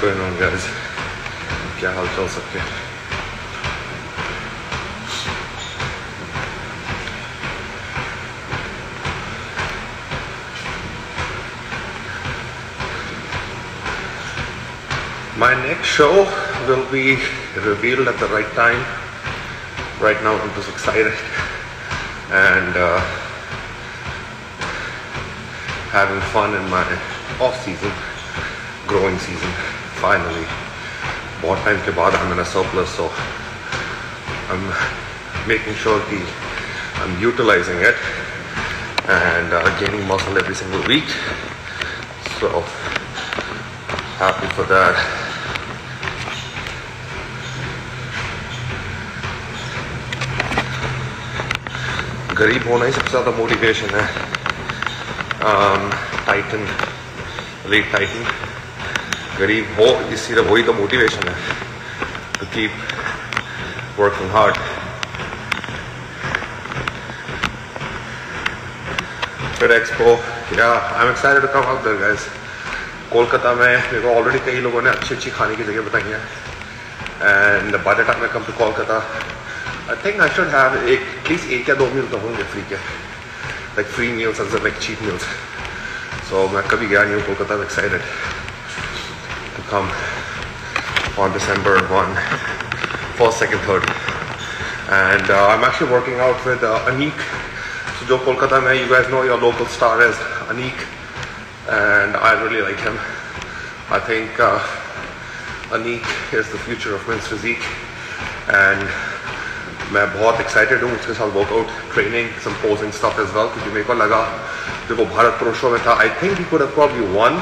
going on guys? क्या हाल चाल सबके My next show will be revealed at the right time. Right now, I'm just excited and uh, having fun in my off season, growing season. finally. बहुत time के बाद हम मैंने surplus so I am making sure कि I utilising it and gaining muscle every single week so happy for that गरीब होना ही सबसे ज़्यादा मोटिवेशन है। टाइटन लेट टाइटन गरीब हो इस सिर्फ़ वही तो मोटिवेशन है टू कीप वर्किंग हार्ड फिर एक्सपो या I am excited to come out there guys Kolkata में मेरे को ऑलरेडी कई लोगों ने अच्छी अच्छी खाने की जगह बताई हैं. And by the time I come to Kolkata, I think I should have at least एक या दो मील तो होंगे फ्री के. Free meals, as in like cheap meals. So मैं कभी गया नहीं हूँ Kolkata, I'm excited. to come on December 1, first, second, third. And uh, I'm actually working out with uh, Anik. So जो कोलकाता में you guys know your local star is Anik and I really like him. I think uh, Anik is the future of men's physique and मैं बहुत excited हूँ उसके साथ workout training सम posing stuff as well क्योंकि मेरे को लगा जब वो भारत पुरुषों में था I think he could have probably one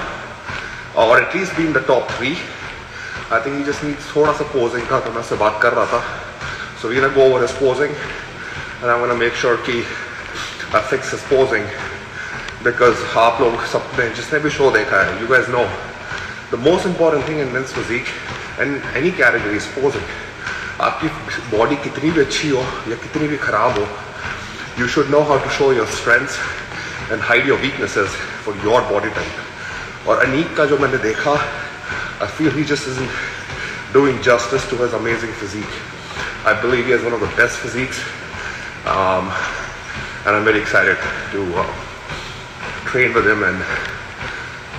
or at least been the top three I think just needs थोड़ा सा पोजिंग का तो मैं उससे बात कर रहा था. So we go over his posing and I make sure कि फिक्स हिज पोजिंग बिकॉज़ आप लोग सबने जिसने भी शो देखा है you guys know the most important thing in men's physique and any category is posing आपकी बॉडी कितनी भी अच्छी हो, या कितनी भी खराब हो you should know how to show your strengths and hide your weaknesses for your body type और अनीक का जो मैंने देखा I feel he just is doing justice to his amazing physique. I believe he has one of the best physiques, um, and I'm very excited to uh, train with him and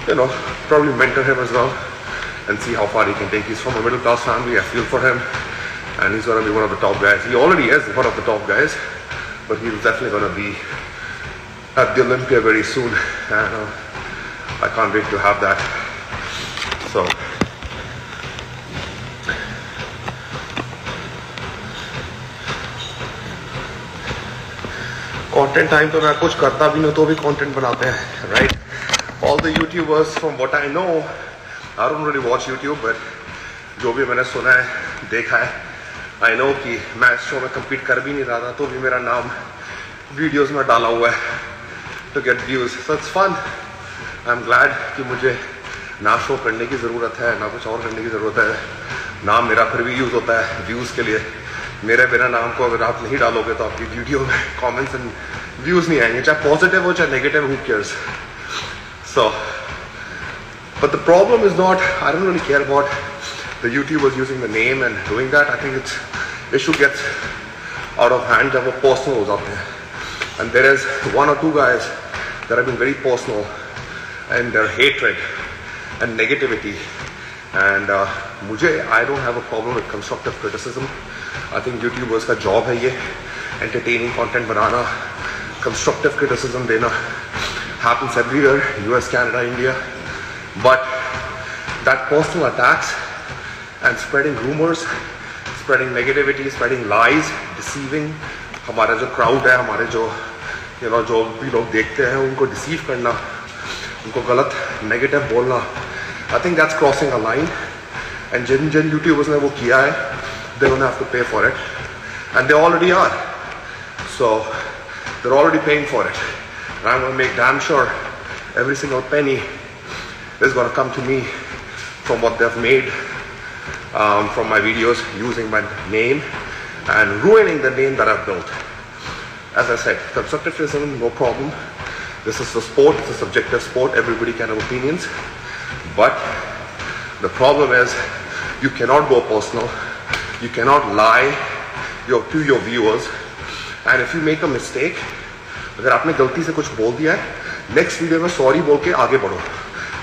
you know probably mentor him as well and see how far he can take. He's from a middle class family. I feel for him and he's going to be one of the top guys. He already is one of the top guys, but he's definitely going to be at the Olympia very soon, and uh, I can't wait to have that. So. Content time तो मैं कुछ करता भी नहीं तो भी content बनाते हैं right all the YouTubers from what I know I don't really watch YouTube but जो भी मैंने सुना है देखा है आई नो कि मैं इस शो में कम्पीट कर भी नहीं रहा था तो भी मेरा नाम वीडियोस में डाला हुआ है to get views so it's fun I am glad कि मुझे ना शो करने की ज़रूरत है ना कुछ और करने की ज़रूरत है नाम मेरा फिर भी यूज़ होता है व्यूज़ के लिए। मेरे बिना नाम को अगर आप नहीं डालोगे तो आपकी वीडियो में कमेंट्स एंड व्यूज़ नहीं आएँगे चाहे पॉजिटिव हो चाहे negative who cares so but the problem is not I don't really care about the YouTubers using the name and doing that, I think it's issue gets out of hand जब वो personal हो जाते हैं। And there is one or two guys there are been very personal and their hatred and negativity and uh, मुझे I don't have a problem with constructive criticism I think YouTubers का job है ये entertaining content banana, constructive criticism देना happens everywhere US Canada India but that personal attacks and spreading rumors, spreading negativity, spreading lies, deceiving हमारा जो crowd है हमारे जो you know जो भी लोग देखते हैं उनको deceive करना उनको गलत negative बोलना I think that's crossing a line and Jin Jin YouTubers ने वो किया है they don't have to pay for it and they already are so they're already paying for it and I'm going to make damn sure every single penny is going to come to me from what they've made um, from my videos using my name and ruining the name that I've built. As I said, constructive criticism, no problem. This is a sport, it's a subjective sport, everybody can have opinions. But The problem is you cannot go personal. You cannot lie your, to your viewers. And if you make a mistake, अगर आपने गलती से कुछ बोल दिया है next video में sorry बोल के आगे बढ़ो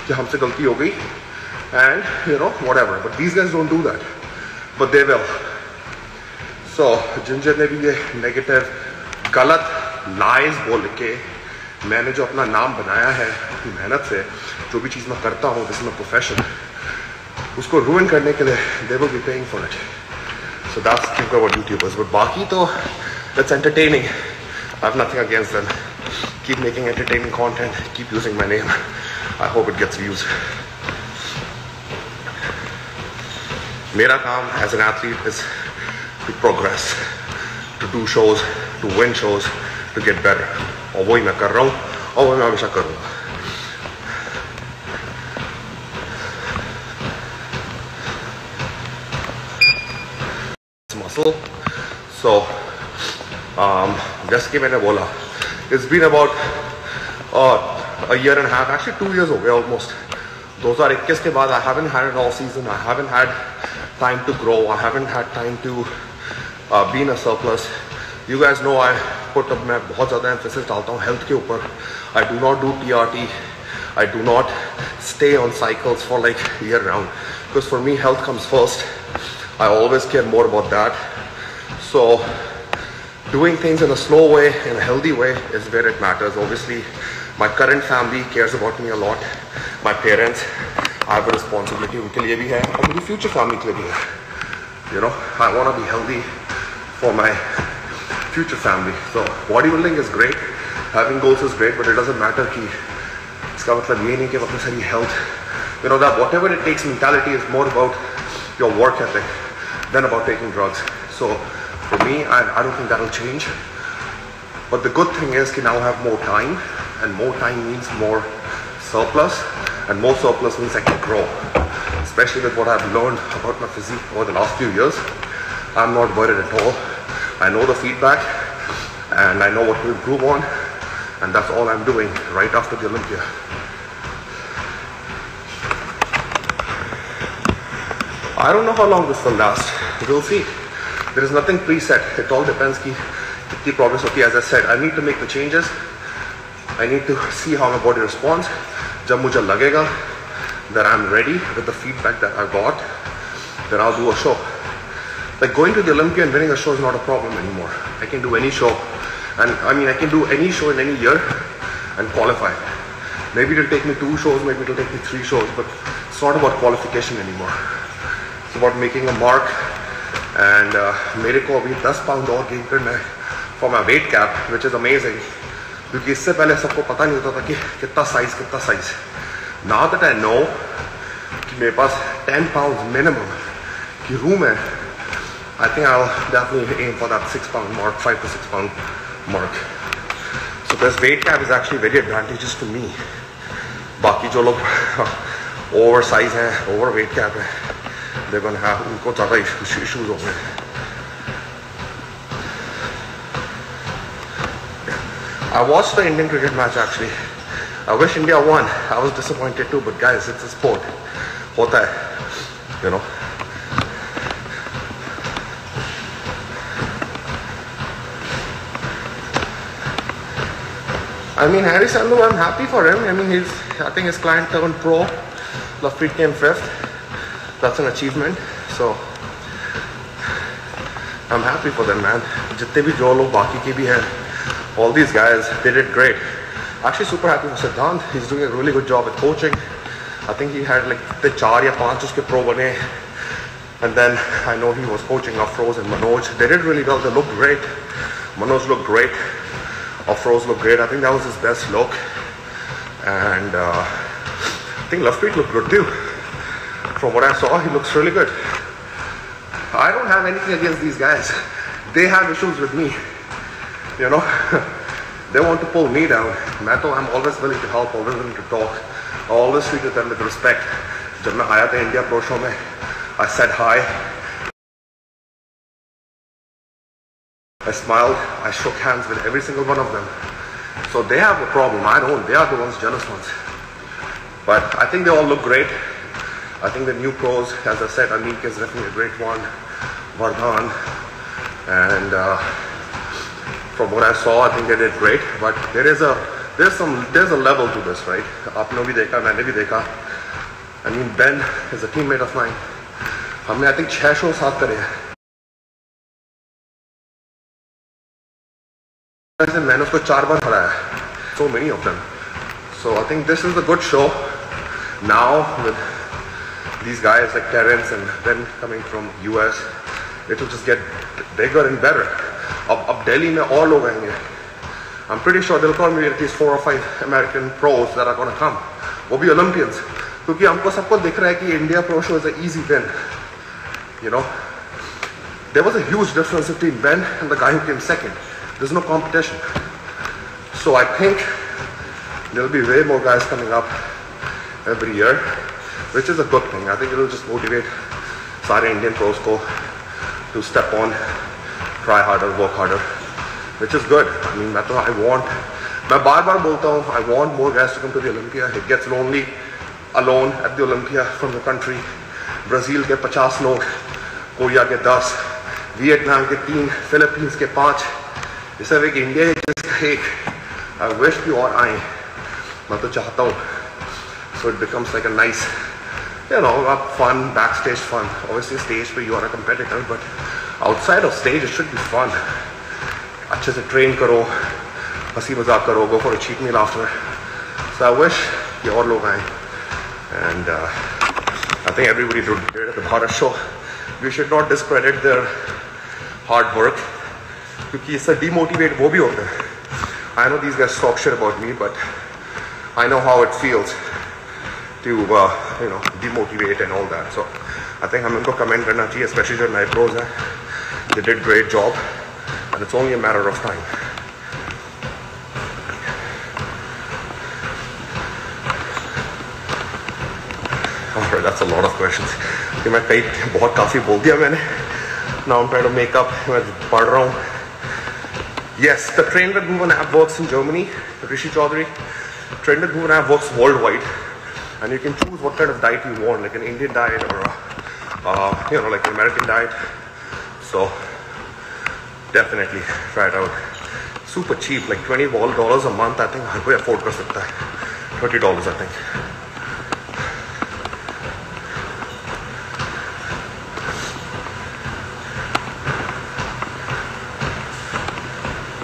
कि हमसे गलती हो गई and you know what ever but these guys don't do that but they will so ginger ने भी ये नेगेटिव गलत लाइज बोल के मैंने जो अपना नाम बनाया है, अपनी मेहनत से, जो भी चीज़ मैं करता हूँ जिसमें प्रोफेशन उसको रूइन करने के लिए दे वो be paying for it so that's think about YouTubers but बाकी तो that's entertaining I have nothing against them keep making entertaining content keep using my name I hope it gets views मेरा काम as an athlete is to progress to do shows to win shows to get better Oboje macarrão, oboje mamy macarrão. muscle. So um, just came in Ebola. It's been about uh, a year and a half, actually two years away almost. Those are kiss ke baad, I haven't had an all season. I haven't had time to grow. I haven't had time to uh, be in a surplus. You guys know I effort अब मैं बहुत ज़्यादा emphasis डालता हूँ health के ऊपर। I do not do T R T I do not stay on cycles for like year round because for me health comes first I always care more about that so doing things in a slow way in a healthy way is where it matters obviously my current family cares about me a lot my parents I have responsibility उनके लिए भी है और मेरी future family के लिए भी है। You know I want be healthy for my future family. So bodybuilding is great. Having goals is great, but it doesn't matter कि इसका मतलब ये नहीं कि अपनी सारी health. You know that whatever it takes mentality is more about your work ethic than about taking drugs. So for me, I, I don't think that'll change. But the good thing is, that now I have more time, and more time means more surplus, and more surplus means I can grow. Especially with what I've learned about my physique over the last few years, I'm not worried at all. I know the feedback and I know what to improve on and that's all I'm doing right after the Olympia. I don't know how long this will last. We'll see. There is nothing preset. It all depends ki the progress Okay, as I said. I need to make the changes. I need to see how my body responds. Jab lagega that I'm ready with the feedback that I got, then I'll do a show. Like going to the Olympia and winning a show is not a problem anymore. I can do any show. And I mean, I can do any show in any year and qualify. Maybe it'll take me two shows, maybe it'll take me three shows, but it's not about qualification anymore. It's about making a mark and uh, मेरे को अभी 10 pound और gain करना है for my weight cap which is amazing क्योंकि इससे पहले सबको पता नहीं होता था कि कितना साइज कितना size now that I know कि मेरे पास 10 पाउंड मिनिमम की रूम है I think I definitely aim for that 6 pound mark 5 to 6 pound mark so this weight cap is actually very advantageous to me बाकी जो लोग over size हैं over weight cap है they're going to have उनको ज़्यादा issues होंगे I watched the Indian cricket match actually. I wish India won. I was disappointed too, but guys, it's a sport. होता है, you know. I mean, Harry Sandhu, I'm happy for him. I mean, he's, I think his client turned pro. Lafpreet came fifth. That's an achievement. So, I'm happy for them, man. जितने भी जो लोग बाकी के भी हैं, all these guys, they did great. Actually, super happy for Siddhant. He's doing a really good job with coaching. I think he had like the चार या पांच उसके pro बने. And then I know he was coaching Afroz and Manoj. They did really well. They looked great. Manoj looked great. Afroz looked great. I think that was his best look. And uh, I think Lovepreet looked good too. From what I saw, he looks really good. I don't have anything against these guys. They have issues with me. You know, they want to pull me down. Mato, I'm always willing to help, always willing to talk. I always treated them with respect. जब मैं आया था India pro show में I said hi. I smiled. I shook hands with every single one of them. So they have a problem. I don't. They are the ones jealous ones. But I think they all look great. I think the new pros, as I said, Anik is definitely a great one, Vardhan, and uh, from what I saw, I think they did great. But there is a there's some there's a level to this, right? आपने भी देखा, मैंने भी देखा. I mean, Ben is a teammate of mine. हमने I think छह show साथ करे हैं. मैंने उसको चार बार हराया. So many of them. So I think this is a good show. Now with these guys like Terence and then coming from US, it will just get bigger and better. अब अब दिल्ली में और लोग आएंगे I'm pretty sure they'll call me at least four or five American pros that are going to come. वो भी Olympians. क्योंकि हमको सबको दिख रहा है कि India Pro Show is an easy win. You know, there was a huge difference between Ben and the guy who came second. There's no competition. So I think there'll be way more guys coming up every year, which is a good thing. I think it'll just motivate सारे Indian pros को to step on, try harder, work harder, which is good. I mean, मैं तो I want, मैं बार बार बोलता हूँ, I want more guys to come to the Olympia. It gets lonely alone at the Olympia from the country. Brazil के 50 लोग, Korea के 10, Vietnam के 3, Philippines के 5, ये सब एक इंडिया है, जिसका एक आई वेस्ट भी और आए मैं तो चाहता हूँ so it becomes like a nice you know आप fun backstage fun obviously stage पे you are a competitor but outside of stage it should be fun अच्छे से ट्रेन करो, हँसी मज़ाक करो go for cheat me laughter so I wish कि और लोग आए। And I think everybody do did the Bharat show we should not discredit their hard work क्योंकि इससे डीमोटिवेट वो भी होते हैं। I know this guys talk about me but I know how it feels to you know demotivate and all that so I think हमें उनको comment करना चाहिए स्पेशली जो नए pros they did great job and it's only a matter of time that's a lot of questions. कि मैं कई, बहुत काफ़ी बोल दिया मैंने। ना उन मेकअप मैं पढ़ रहा हूँ। Yes, the Train that Bhuwan app works in Germany, Rishi Chaudhary. Train that Bhuwan app works worldwide. And you can choose what kind of diet you want, like an Indian diet or, a, uh, you know, like an American diet. So, definitely try it out. Super cheap, like $20 a month, I think, I afford $30, I think.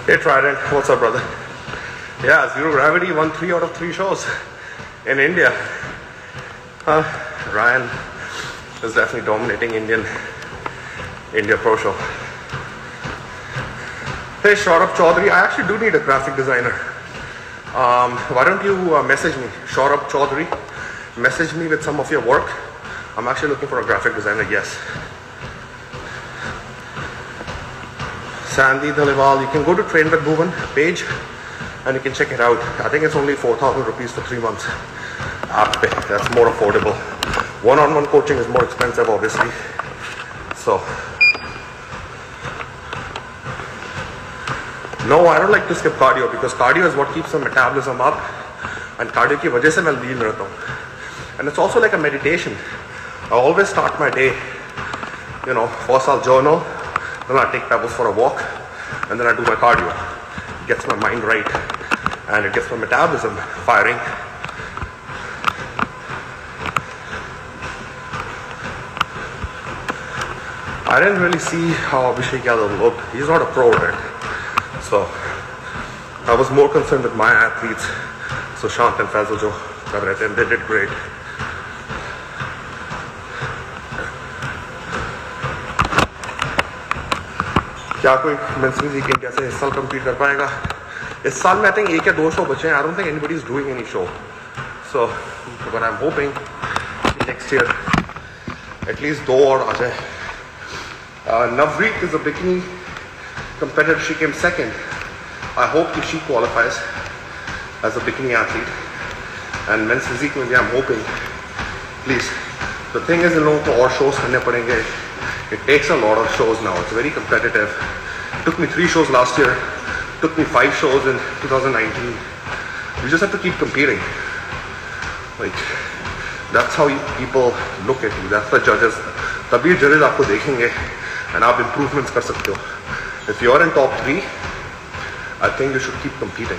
Hey Trident, what's up, brother? Yeah, Zero Gravity won three out of three shows in India. Uh, Ryan is definitely dominating Indian India Pro Show. Hey, Shaurabh Chaudhary, I actually do need a graphic designer. Um, why don't you uh, message me, Shaurabh Chaudhary? Message me with some of your work. I'm actually looking for a graphic designer, yes. Sandy Dhaliwal. You can go to Train.Bhuwan page and you can check it out. I think it's only 4,000 rupees for three months. Ah, That's more affordable. One-on-one -on -one coaching is more expensive, obviously. So, no, I don't like to skip cardio because cardio is what keeps the metabolism up, and cardio ki wajah se main lean. And it's also like a meditation. I always start my day, you know, for sal journal. Then I take pebbles for a walk, and then I do my cardio. It gets my mind right, and it gets my metabolism firing. I didn't really see how Abhishek Yadav looked. He's not a pro right? So I was more concerned with my athletes. So Shant and Fazal Jo, they did great. क्या कोई mains music game कैसे इस साल compete कर पाएगा? इस साल में आई थिंक एक या दो शो बचे हैं। I think anybody is doing any show so but I am hoping next year at least दो और आ जाए। Navreek is a bikini competitive she came second I hope कि she qualifies as a bikini athlete and men's music में I am hoping please the thing is इन लोगों को और shows करने पड़ेंगे। It takes a lot of shows now. It's very competitive. Took me three shows last year. Took me five shows in 2019. You just have to keep competing. Like That's how you, people look at you. That's the judges. तभी judges आपको देखेंगे and आप improvements कर सकते हो. If you're in top three, I think you should keep competing.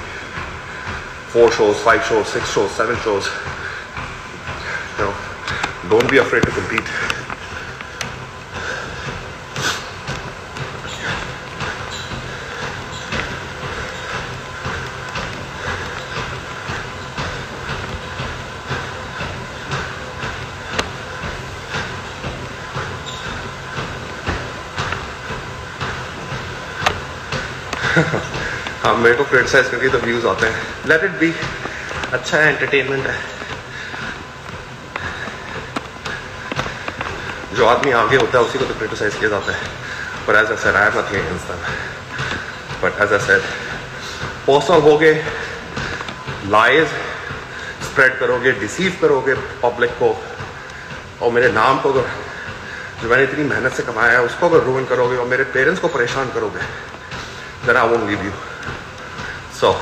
Four shows, five shows, six shows, seven shows. You know, don't be afraid to compete. हाँ मेरे को क्रिटिसाइज करके तो व्यूज़ आते हैं। लेट इट बी अच्छा है entertainment है। जो आदमी आगे होता है, उसी को तो क्रिटिसाइज किया जाता है। पर as a said I have nothing against them but as a said personal हो गए लाइज स्प्रेड करोगे डिसीव करोगे पब्लिक को। और मेरे नाम को अगर, जो मैंने इतनी मेहनत से कमाया है, उसको अगर रूइन करोगे और मेरे पेरेंट्स को परेशान करोगे then I won't leave you. So,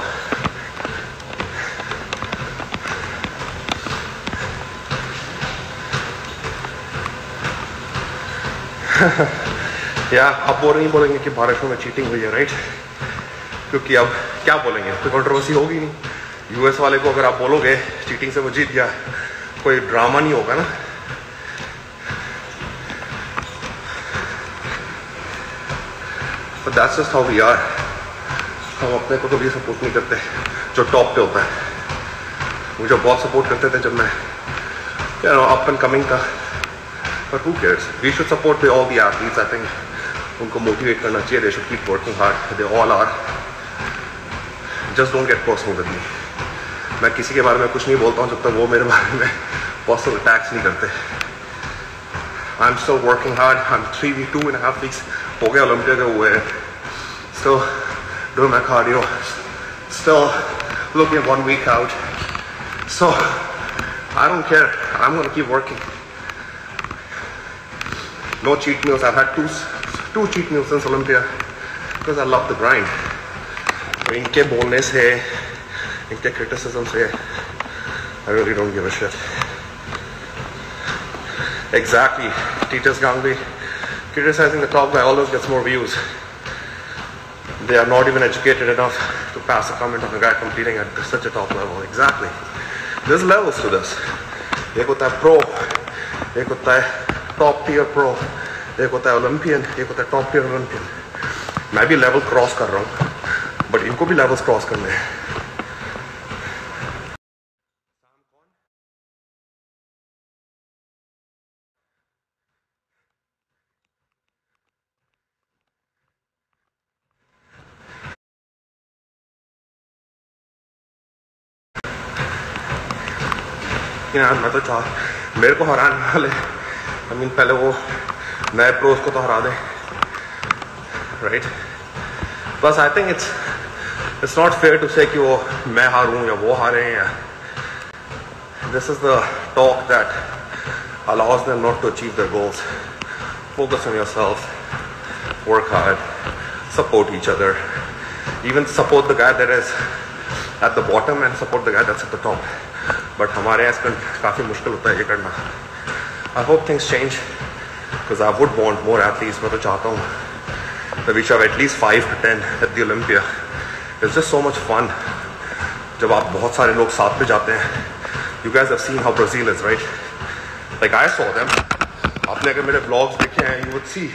या आप बोल नहीं बोलेंगे कि बारिशों में चीटिंग हुई है राइट क्योंकि अब क्या बोलेंगे? कोई कंट्रोवर्सी होगी नहीं। यूएस वाले को अगर आप बोलोगे चीटिंग से वो जीत गया कोई ड्रामा नहीं होगा ना। But that's just how we are. हम अपने को कभी सपोर्ट नहीं करते, जो टॉप पे होता है। मुझे बहुत सपोर्ट करते थे जब मैं अप एंड कमिंग था। पर who cares we should support the all the athletes I think उनको मोटिवेट करना चाहिए। They should keep working hard they all are just don't get personal with me मैं किसी के बारे में कुछ नहीं बोलता हूँ जब तक वो मेरे बारे में पर्सनल अटैक्स नहीं करते। I am still working hard I am three week to and half weeks हो गया ओलंपिया का हुए। Still doing my cardio still looking at one week out so I don't care I'm gonna keep working no cheat meals I've had two two cheat meals since Olympia because I love the grind इनके बोलने से इनके criticism से I really don't give a shit exactly Titus Gangvi criticizing the top guy always gets more views. They are not even educated enough to pass a comment of a guy competing at such a top level. Exactly. There's levels to this. एक होता है pro, एक होता है top tier pro, एक होता है Olympian, एक होता है top tier Olympian. मैं भी level cross कर रहा हूँ, but इनको भी levels cross करने हैं. सकते यार मैं तो चार मेरे को हराने वाले, आई मीन पहले वो नए प्रो उसको तो हरा दे राइट बस I think it's it's not fair to say कि वो मैं हारूँ या वो हारे हैं this is the talk that allows the not to achieve the goals focus on your self work hard support each other even support the guy that is at the bottom and support the guy that's at the top but हमारे यहाँ इसका काफ़ी मुश्किल होता है ये करना। I hope things change because I would want more athletes मैं तो चाहता हूँ। The which have at least five to ten at the Olympia it's just so much fun जब आप बहुत सारे लोग साथ में जाते हैं। You guys have seen how Brazil is right like I saw them आपने अगर मेरे ब्लॉग्स देखे हैं यू वुड सी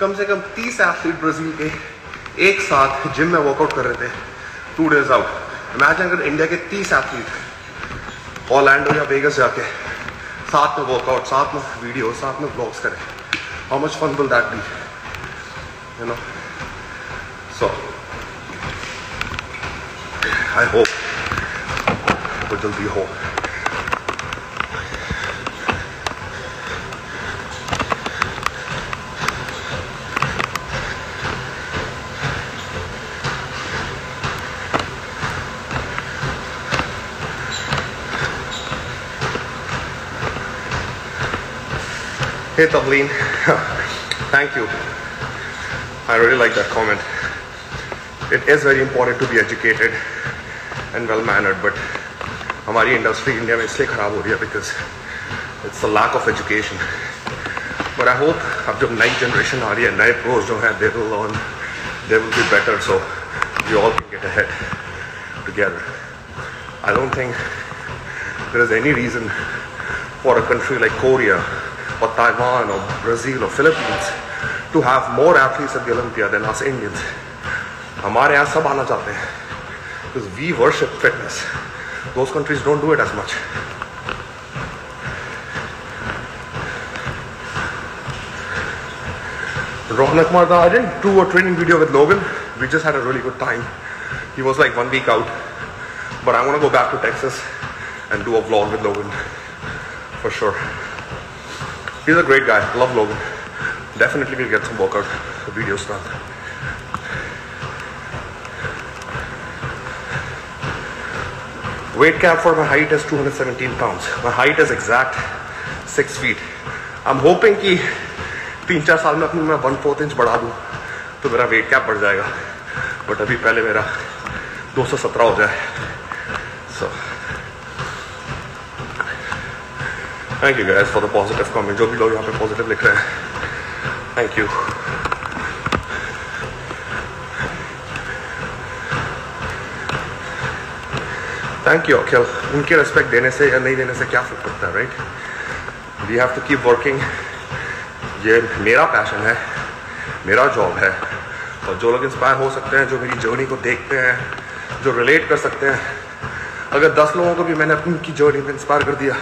कम से कम तीस एथलीट ब्राज़ील के एक साथ जिम में वर्कआउट कर रहे थे। टू डेज़ आउट इमेजिन अगर इंडिया के तीस एथलीट ऑलैंडो या वेगस जाके साथ में वर्कआउट साथ में वीडियो साथ में ब्लॉग्स करें। How much fun will that be you know so I hope वो जल्दी हो। Hey Tavleen, thank you. I really like that comment. It is very important to be educated and well mannered, but हमारी industry India में इसलिए ख़राब हो रही है because it's a lack of education but I hope अब जब नई जनरेशन आ रही है नए प्रोज जो हैं they will learn they will be better so we all can get ahead together I don't think there is any reason for a country like Korea or Taiwan or Brazil or Philippines to have more athletes at the Olympia than us Indians. हमारे यहाँ सब आना चाहते हैं because we worship fitness. Those countries don't do it as much. Ronak Marda, I didn't do a training video with Logan. We just had a really good time. He was like one week out. But I want to go back to Texas and do a vlog with Logan for sure. He's a great guy. Love Logan. Definitely will get some workout videos done. Weight cap for my height is 217 pounds. My height is exact six feet. I'm hoping कि तीन चार साल में अपनी मैं one fourth inch बढ़ा दूँ तो मेरा वेट कैप बढ़ जाएगा बट अभी पहले मेरा 217 हो जाए so thank you guys for the positive comment जो भी लोग यहाँ पे पॉजिटिव लिख रहे हैं thank you thank you Akhil उनके रेस्पेक्ट देने से या नहीं देने से क्या फ़र्क पड़ता है right we have to keep working ये मेरा पैशन है, मेरा जॉब है. और जो लोग इंस्पायर हो सकते हैं, जो मेरी जर्नी को देखते हैं, जो रिलेट कर सकते हैं, अगर दस लोगों को भी मैंने अपनी जर्नी में इंस्पायर कर दिया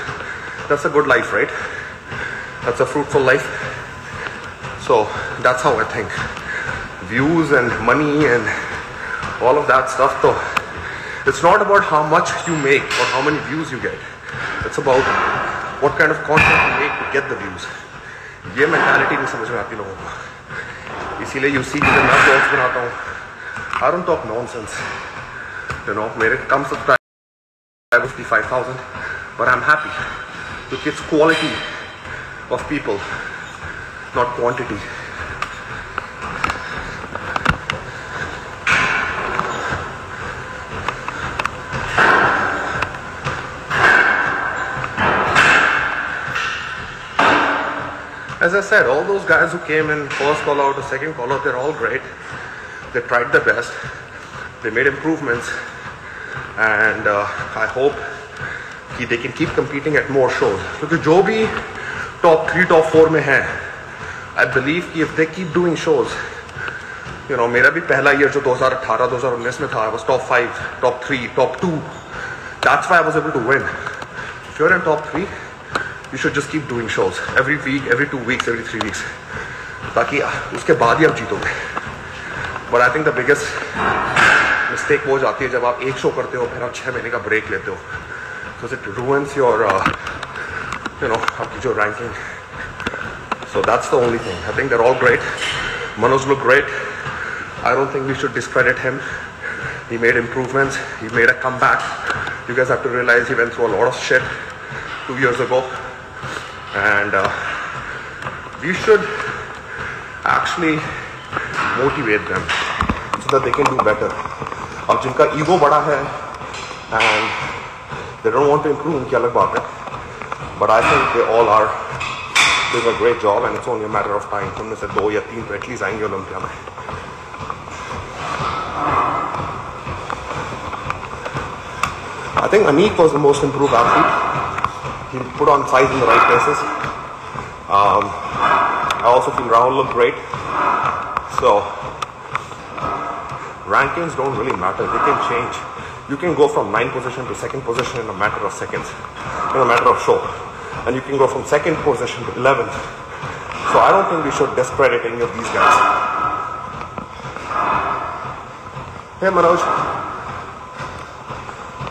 that's a good life right that's a fruitful life so that's how I think views and money and all of that stuff though it's not about how much you make or how many views you get it's about what kind of content you make to get the views ये mentality नहीं समझ में आती लोगों को इसीलिए you see जब मैं ब्लॉग्स बनाता हूँ I don't talk nonsense you know मेरे कम subscriber fifty five thousand but I Look, it's quality of people, not quantity. As I said, all those guys who came in first call out or second call out, they're all great. They tried their best. They made improvements. And uh, I hope कि they can keep competing at more shows क्योंकि जो भी top three top four में है I believe कि if they keep doing shows you know मेरा भी पहला ईयर जो 2018 2019 में था was top five top three top two that's why I was able to win if you're in top three you should just keep doing shows every week every two weeks every three weeks ताकि उसके बाद ही आप जीतोगे. But I think the biggest mistake वो जाती है जब आप एक शो करते हो, फिर आप छः महीने का ब्रेक लेते हो. Because it रूवंस your you know आपकी जो ranking so that's the only thing I think there all great Manoj look great I don't think we should discredit him He made improvements. He made a comeback. You guys have to realize he went through a lot of shit two years ago. And uh, we should actually motivate them so that they can do better. अब जिनका ego बड़ा है and they don't want to improve उनकी अलग बात है but I think they all are doing a great job and it's only a matter of time उनमें से दो या तीन तो एटलीस्ट आएंगे ओलंपिया में I think Anik was the most improved athlete. He put on size in the right places. Um, I also feel Rahul looked great. So rankings don't really matter. They can change. You can go from ninth position to second position in a matter of seconds, in a matter of show, and you can go from second position to eleventh. So I don't think we should discredit any of these guys. Hey Manoj.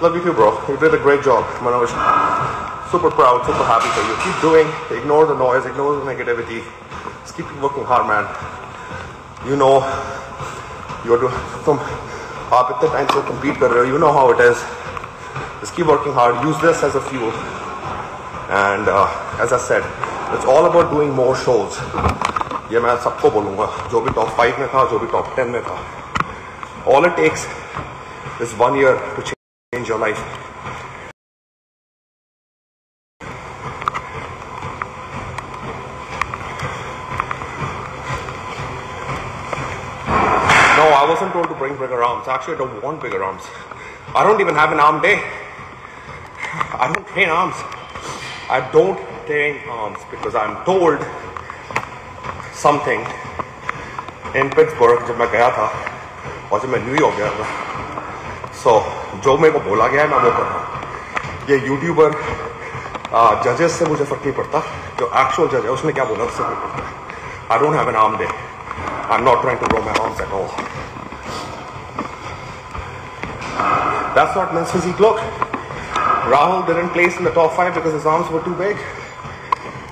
Love you too, bro. You did a great job, Manoj. Super proud, super happy for you. Keep doing. Ignore the noise. Ignore the negativity. Just keep working hard, man. You know, you're doing some. आप इतने time से compete कर रहे हो. You know how it is. Just keep working hard. Use this as a fuel. And uh, as I said, it's all about doing. ये मैं सबको बोलूँगा जो भी top five में था जो भी top ten में था. All it takes is one year to change change your life. wasn't told to bring bigger arms. Actually, I don't want bigger arms. I don't even have an arm day. I don't train arms. I don't train arms because I'm told something in Pittsburgh जब मैं गया था और जब मैं New York गया था सो so, जो मेरे को बोला गया है मैं वो कर रहा हूँ ये यूट्यूबर जजेस से मुझे फ़र्क नहीं पड़ता जो एक्चुअल जज है उसने क्या बोला उससे I don't have an arm day I am not trying to grow my arms at all That's not men's physique look. Rahul didn't place in the top five because his arms were too big.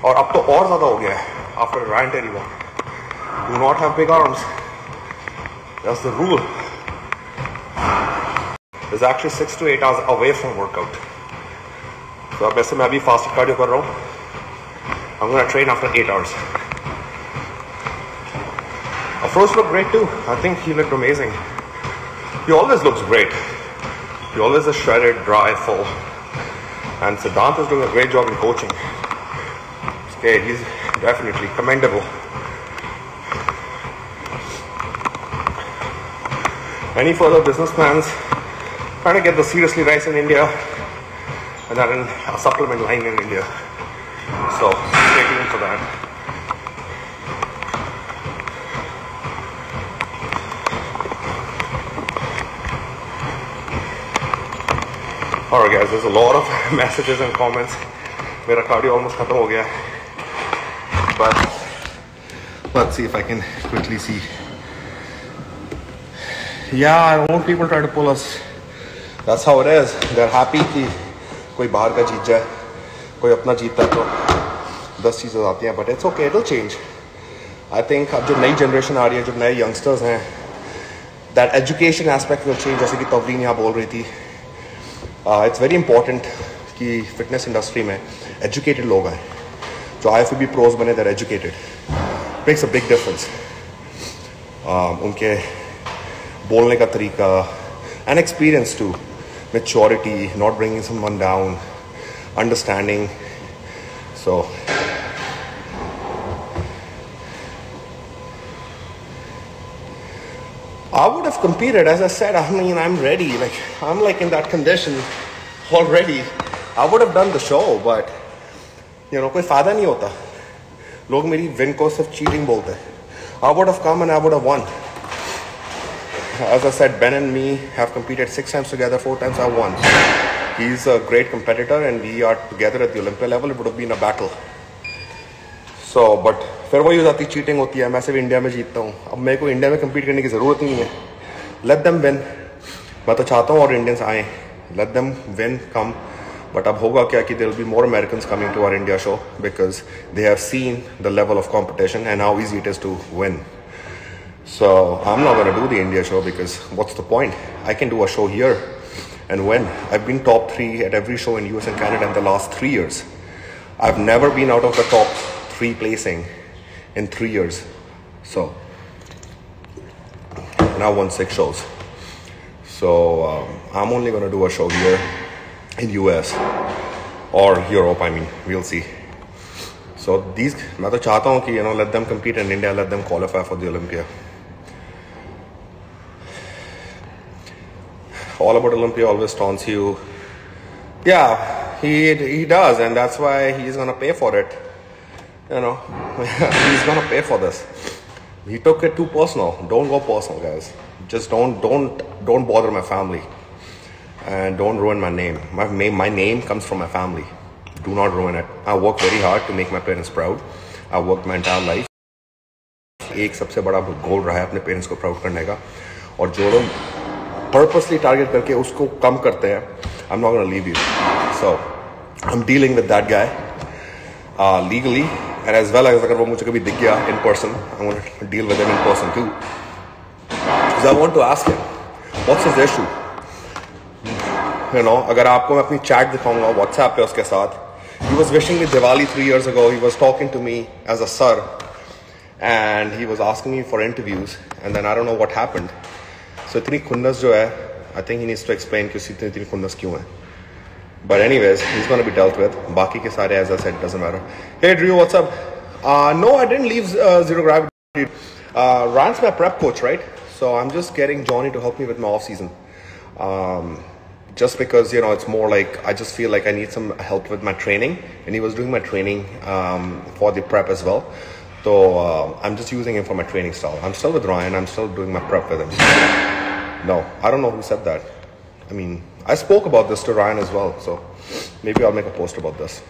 Or up to or zada after Ryan Terry won. Do not have big arms. That's the rule. It's actually six to eight hours away from workout. So I'm basically maybe faster cardio kar I'm gonna train after eight hours. Afroz looked great too. I think he looked amazing. He always looks great. He always is shredded, dry, full. And Siddhant is doing a great job in coaching. Okay, he's definitely commendable. Any further business plans? Trying to get the seriously rice in India and then a supplement line in India. So और guys is lot of messages and comments मेरा cardio almost खत्म हो गया बस but see if I can quickly see y'all try to पुलस That's how it is. They're happy कि कोई बाहर का जीत जाए कोई अपना जीतता तो दस चीज़ें आती हैं but it's okay it change I think अब जो नई जनरेशन आ रही है, जो नए यंगस्टर्स हैं that education aspect will change जैसे कि तवरीन यहाँ बोल रही थी। इट्स वेरी इंपॉर्टेंट कि फिटनेस इंडस्ट्री में एजुकेटेड लोग आए जो आई एफ़ बी प्रोज बने their educated makes a big difference उनके बोलने का तरीका and experience to maturity not bringing someone down understanding So, I would have competed. As I said, I mean, I'm ready. Like, I'm like in that condition already. I would have done the show, but you know, कोई फायदा नहीं होता लोग मेरी win को सिर्फ cheating बोलते हैं I would have come and I would have won. As I said, Ben and me have competed six times together, four times I won. He's a great competitor and we are together at the Olympia level. It would have been a battle. So, but फिर वही हो जाती है cheating होती है। मैं सिर्फ़ India में जीतता हूँ। अब मेरे को इंडिया में कम्पीट करने की ज़रूरत नहीं है। लेट दम विन मैं तो चाहता हूँ और इंडियंस आए। Let them win come but अब होगा क्या कि they will be more American coming to our India show because they have seen the level of competition and how is it is to win so I am not do the India show because what's the point I can do a show here and when I been top three at every show in U S and Canada in the last three years I have never been out of the top three placing in three years. So and I won six shows. So um, I'm only going to do a show here in US or Europe. I mean, we'll see. So these, मैं तो चाहता हूँ कि you know let them compete in India, let them qualify for the Olympia. all about Olympia always taunts you. Yeah, he he does, and that's why he's gonna pay for it. You know, he's gonna pay for this. He took it too personal. Don't go personal, guys. Just don't don't don't bother my family, and don't ruin my name. My my name comes from my family. Do not ruin it. I work very hard to make my parents proud. I worked my entire life. एक सबसे बड़ा गोल रहा है अपने parents को proud करने का और जो लोग पर्पसली टारगेट करके उसको कम करते हैं I am not gonna leave you so I am dealing with that guy legally and as well as अगर वो मुझे कभी दिख गया in person I want deal with in person too so I want to ask him what's is issue you know अगर आपको मैं अपनी चैट दिखाऊँगा व्हाट्सएप पे उसके साथ ही was wishing me Diwali three years ago he was talking to me as a sir and he was asking me for interviews and then I don't know what happened so इतनी खुन्नस जो है I think he needs to explain कि उसकी इतनी इतनी खुन्नस क्यों है। But anyways, he's going to be dealt with. Baki ke sare, as I said, doesn't matter. Hey Drew, what's up? Uh, no, I didn't leave uh, Zero Gravity. Uh, Ryan's my prep coach, right? So I'm just getting Johnny to help me with my off season. Um, just because you know it's more like I just feel like I need some help with my training, and he was doing my training um, for the prep as well. So uh, I'm just using him for my training style. I'm still with Ryan. I'm still doing my prep with him. No, I don't know who said that. I mean, I spoke about this to Ryan as well, so maybe I'll make a post about this.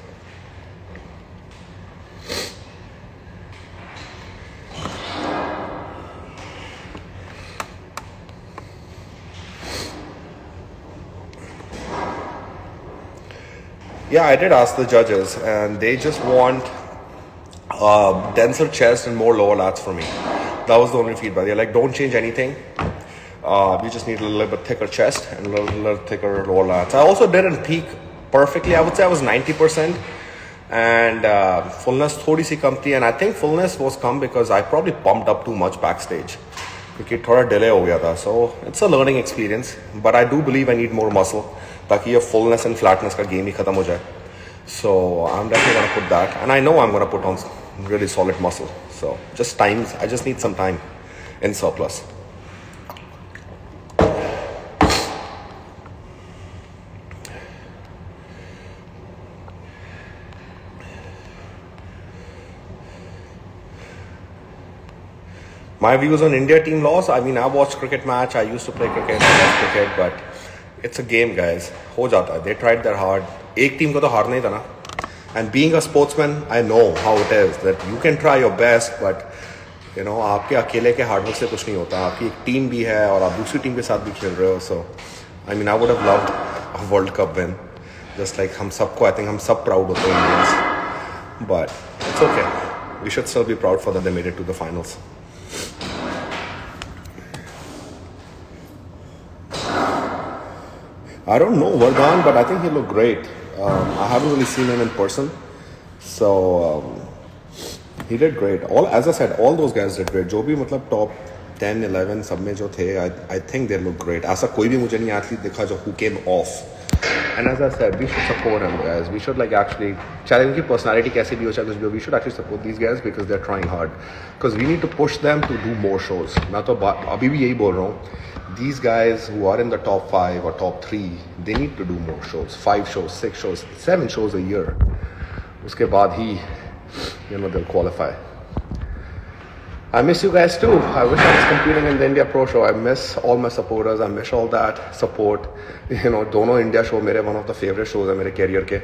Yeah, I did ask the judges, and they just want uh, denser chest and more lower lats for me. That was the only feedback. They're like, don't change anything. Uh, we just need a little bit thicker chest and a little, little thicker lower lats. I also didn't peak perfectly. I would say I was 90%. And uh, fullness थोड़ी सी कम थी and I think fullness was come because I probably pumped up too much backstage क्योंकि थोड़ा delay हो गया था so it's a learning experience but I do believe I need more muscle ताकि ये fullness and flatness का game ही खत्म हो जाए so I'm definitely gonna put that and I know I'm gonna put on really solid muscle so just times I just need some time in surplus my views on India team loss. I mean, I watched cricket match. I used to play cricket. I love cricket, but it's a game, guys. हो जाता है. They tried their hard. एक team को तो हारना ही था ना. And being a sportsman, I know how it is that you can try your best, but you know आपके अकेले के हार्डवर्क से कुछ नहीं होता. आपकी एक टीम भी है और आप दूसरी टीम के साथ भी खेल रहे हो. So, I mean, I would have loved a World Cup win. Just like हम सबको, I think हम सब proud होते हैं Indians. But it's okay. We should still be proud for that they made it to the finals. I don't know Vardhan, but I think he looked great. Um, I haven't really seen him in person, so um, he did great. All as I said, all those guys did great. जो भी मतलब top 10, 11 सब में जो थे, I, I think they look great. ऐसा कोई भी मुझे नहीं athlete दिखा जो who came off. And as I said, we should support them, guys. We should like actually, चाहे उनकी personality कैसी भी हो चाहे कुछ भी हो, we should actually support these guys because they're trying hard. Because we need to push them to do more shows. मैं तो बा- अभी भी यही बोल रहा हूँ. These guys who are in the top five or top three, they need to do more shows. Five shows, six shows, seven shows a year. उसके बाद ही, you know, they'll qualify. I miss you guys too. I wish I was competing in the India Pro Show. I miss all my supporters. I miss all that support. You know, दोनों India show मेरे one of the favorite shows है मेरे career के.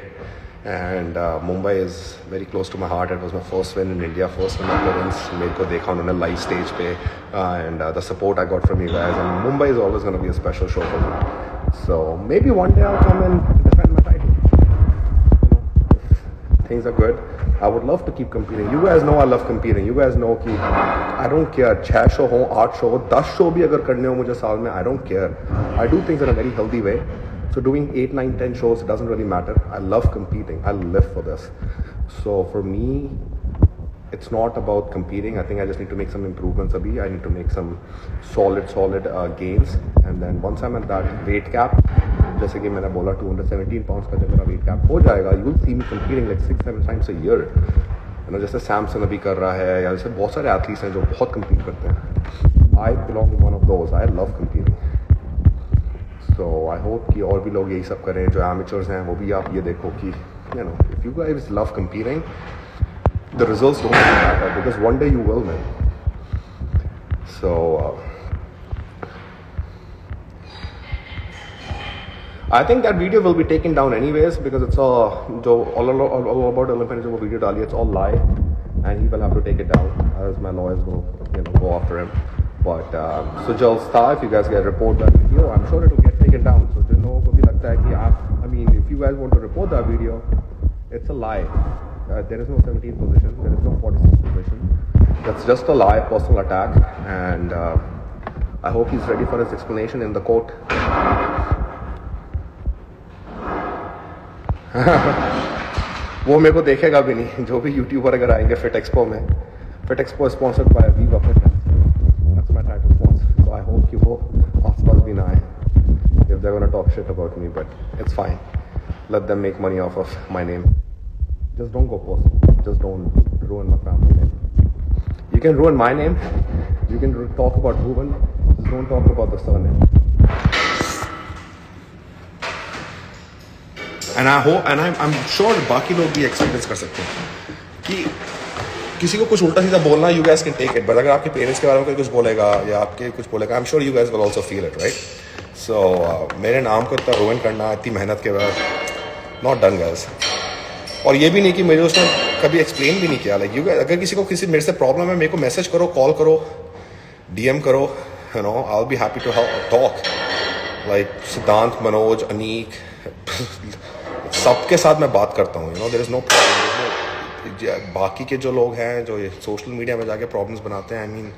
And Mumbai is very close to my heart and was my first when in India first win appearance मेरे को देखा उन्होंने live stage पे and the support I got from you guys and Mumbai is always gonna be special show for me so maybe one day I come and defend my title things are good I would love to keep competing you guys know I love competing you guys know कि I don't care छः show हो, आठ show हो, दस show भी अगर करने हो मुझे साल में I don't care I do things in a very healthy way So doing eight, nine, ten shows it doesn't really matter. I love competing. I live for this. So for me, it's not about competing. I think I just need to make some improvements. Abhi. I need to make some solid, solid uh, gains. And then once I'm at that weight cap, जैसे कि मैंने बोला 217 pounds का जब मेरा weight cap हो जाएगा, you will see me competing like six, seven times a year. You know, जैसे सैमसन अभी कर रहा है या जैसे बहुत सारे athletes हैं जो बहुत compete करते हैं. I belong to one of those. I love competing. So I hope कि और भी लोग यही सब करें जो amateurs हैं वो भी आप ये देखो कि you know if you guys love competing the results don't really matter because one day you will win. So uh, I think that video will be taken down anyways because it's all जो all, all, all, all about Olympic जो वो video डाली it's all lie and he will have to take it down as my lawyers will you know go after him. But um, so Joel Star, if you guys get report that video, I'm sure it will get taken down. So जिन लोगों को भी लगता है कि आप I mean if you guys want to report that video, it's a lie. Uh, there is no 17th position. There is no 46th position. That's just a lie, personal attack, and uh, I hope he's ready for his explanation in the court. वो मेरे को देखेगा भी नहीं जो भी YouTuber अगर आएंगे फिट एक्सपो में fit expo sponsored bye Viva fitness that's my type of sponsor so I hope कि वो आसपास भी ना आए if they're gonna talk shit about me, but it's fine. Let them make money off of my name. Just don't go post. Just don't ruin my family name. You can ruin my name. You can talk about Bhuwan. Just don't talk about the surname. And I hope and I am sure बाकी लोग will be कर सकते हैं कि किसी को कुछ उल्टा सीधा बोलना you guys can take it but अगर आपके पेरेंट्स के बारे में कोई कुछ बोलेगा या आपके कुछ बोलेगा I am sure you guys will also feel it right so so, uh, मेरे नाम को इतना रोइन करना इतनी मेहनत के बाद नॉट डन गैस और ये भी नहीं कि मेरे उसने कभी एक्सप्लेन भी नहीं किया लाइक यू अगर किसी को किसी मेरे से प्रॉब्लम है मेरे को मैसेज करो कॉल करो डीएम करो you know I be happy to talk like Siddhant Manoj Anik सबके साथ मैं बात करता हूँ you know there is no problem बाकी के जो लोग हैं जो सोशल मीडिया में जाके प्रॉब्लम्स बनाते हैं I mean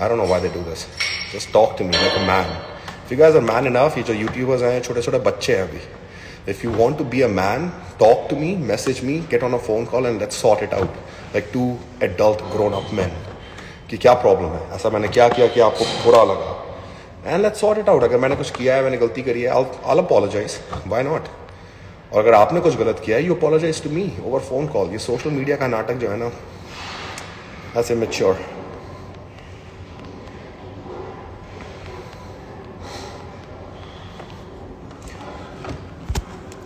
I don't know why they do this just talk to me like a man if you guys are man enough ये जो यूट्यूबर्स हैं छोटे छोटे बच्चे हैं अभी, if you want to be a man, talk to me, message me, get on a phone call and let's sort it out. Like two adult grown up men, कि क्या प्रॉब्लम है? ऐसा मैंने क्या किया कि आपको बुरा लगा? And let's sort it out अगर मैंने कुछ किया है, मैंने गलती करी है आई अपोलोजाइज व्हाई नॉट और अगर आपने कुछ गलत किया है you apologize to me over phone call ये सोशल मीडिया का नाटक जो है ना, ऐसे मेच्योर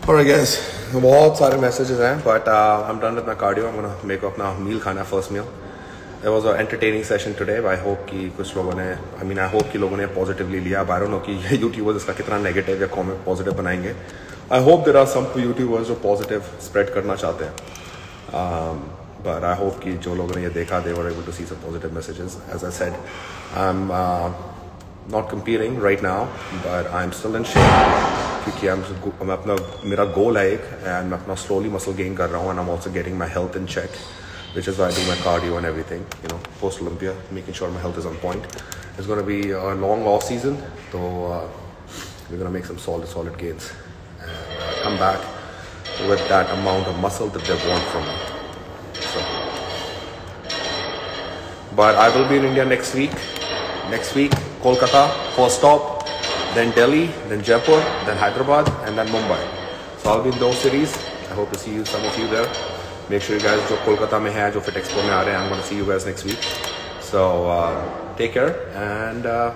Alright guys, बहुत सारे messages हैं but uh, I'm done with my cardio. I'm gonna मेरे को अपना meal खाना first meal. It was an entertaining session today. I hope कि कुछ लोगों ने I mean I hope कि लोगों ने positively लिया. I don't know कि ये YouTubers इसका कितना negative या comment positive बनाएँगे. I hope there are some YouTubers जो positive spread करना चाहते हैं. Um, but I hope कि जो लोगों ने ये देखा they were able to see some positive messages. As I said, I'm uh, not competing right now, but I'm still in shape. क्योंकि मैं अपना मेरा गोल है एक एंड मैं अपना स्लोली मसल गेन कर रहा हूँ and am also getting my health in check which is I do my cardio and every thing you know post Olympia making sure my health is on point is gonna be long off season to make some solid solid gains come back with that amount of muscle that they want from But I will be in India next week. Next week, Kolkata, first stop. then Delhi, then Jaipur, then Hyderabad, and then Mumbai. So I'll be in those cities. I hope to see you, some of you there. Make sure you guys जो कोलकाता में है जो fit expo में आ रहे हैं I'm going to see you guys next week. So uh, take care and uh,